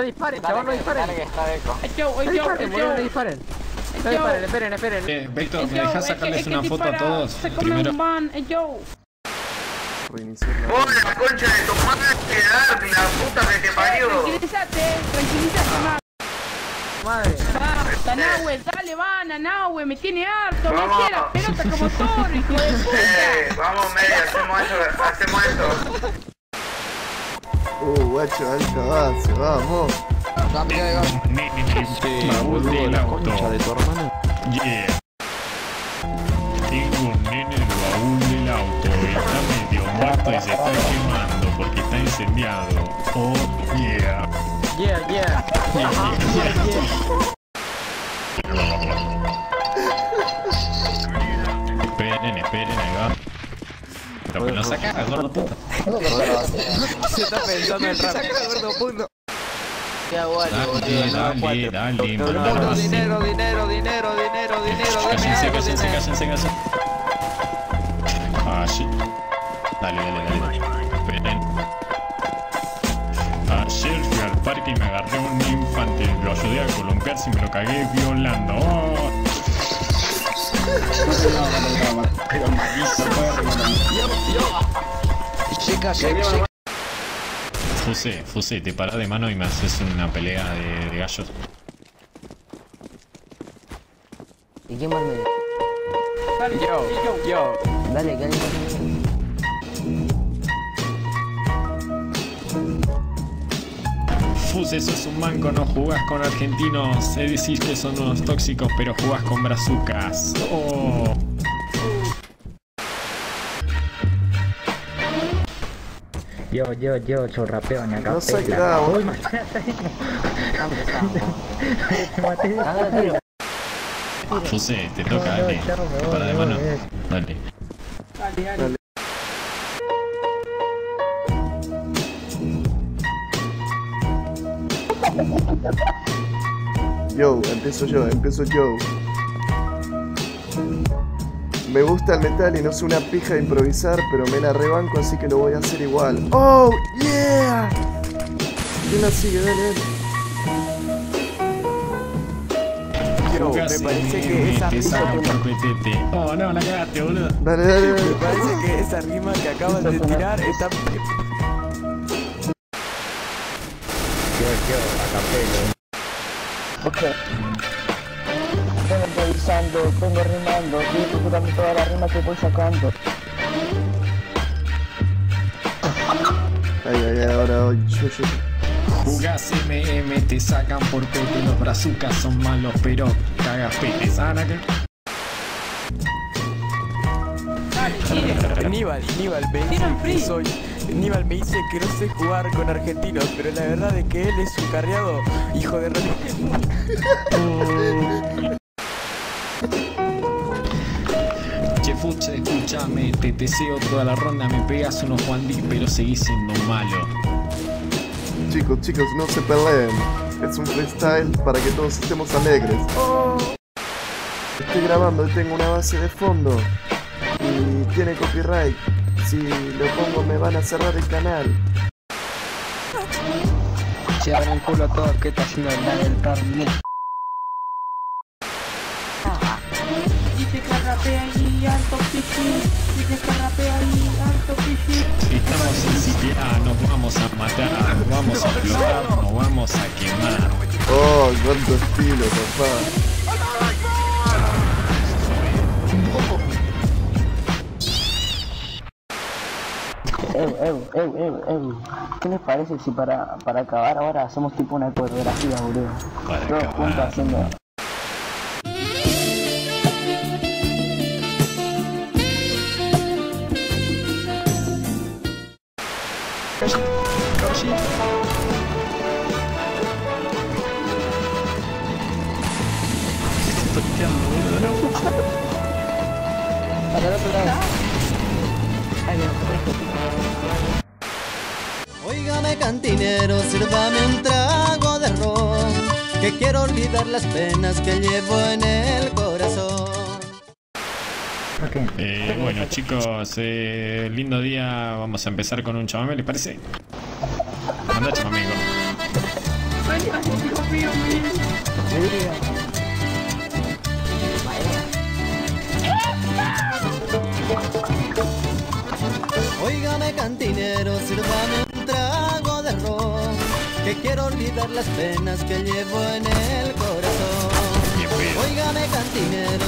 No disparen, chavos, no disparen. Dale que está eco. El Joe, No disparen, no disparen. No esperen, esperen. Eh, ¿me dejas sacarles una foto a todos? Se come Primero. un man, la ¡Hola, la concha de tu madre, la puta que te parió! tranquilízate, tranquilízate. Madre. Basta, Nahue, dale, van a Nahue, me tiene harto, me Vamos. hacía la pelota como toro, hijo de puta. Eh, vamos, Mary, hacemos eso, hacemos eso. Uh, guacho, alta base, vamos. Nene, baúl del auto. Yeah. Tengo un nene en el baúl del auto. Está medio muerto y se está quemando porque está incendiado. Oh, yeah. Yeah, yeah. Yeah, yeah, yeah. No saca, gordo puta. Se está pensando el rap. Dale, dale, dale, mamá. Dinero, dinero, dinero, dinero, dinero, Cállense, cállense, cállense, cállense. Ah, shit. Dale, dale, dale. Esperen. Ayer fui al parque y me agarré un infante. Lo ayudé a columpiarse y me lo cagué violando. Oh. Fuse, Fuse, te parás de mano y me haces una pelea de, de gallos. ¿Y quién más me Dale, Yo, Joe. yo. Dale, que Fuse, sos un manco, no jugás con argentinos. Se decís que son unos tóxicos, pero jugás con brazucas. Oh. Yo, yo, yo, yo rapeo en acá. No soy bravo. Uy, maté a Taino. Te toca, No, no, dale. para de mano. Dale. Dale, dale. Yo, empiezo yo, empiezo yo. Me gusta el metal y no soy una pija de improvisar, pero me la rebanco así que lo voy a hacer igual. ¡Oh, yeah! ¿Quién la sigue? Dale, dale. Yo, me parece que esa rima. Oh, no, la cagaste, boludo. Dale, dale, dale. me parece que esa rima que acaban de tirar está Yo, a capelo. Ok. Vengo improvisando, vengo rimando, estoy estructurando todas las rimas que voy sacando. Ay, ay, ay, ahora yo, yo. Jugás MM, te sacan por pete. Los brazucas son malos, pero cagas petes. Ah, ¿no? ¿Qué? Dale, Chile. Aníbal, Aníbal que soy. Aníbal me dice que no sé jugar con argentinos, pero la verdad es que él es un carriado hijo de re... Che, Fuche, escúchame, te deseo toda la ronda, me pegas unos Juan D, pero seguís siendo malo. Chicos, chicos, no se peleen. Es un freestyle para que todos estemos alegres. ¡Oh! Estoy grabando y tengo una base de fondo. Y tiene copyright. Si lo pongo me van a cerrar el canal. Se abren el culo a todos que está haciendo el del carnet. Dice que rapea ahí, alto pichi. Dice que rapea alto. Estamos en CPA, nos vamos a matar, nos vamos a explotar, nos vamos a quemar. Oh, cuánto estilo, papá. Eu, eu, eu, eu. ¿Qué les parece si para, para acabar ahora hacemos tipo una coreografía, boludo? Para Todos juntos haciendo. Para el otro lado. Óigame cantinero, sírvame un trago de ron, que quiero olvidar las penas que llevo en el corazón. Eh, bueno chicos, eh, lindo día, vamos a empezar con un chamamé, ¿les parece? Anda chamamé. Óigame cantinero, sírvame que quiero olvidar las penas que llevo en el corazón. Óigame cantinero,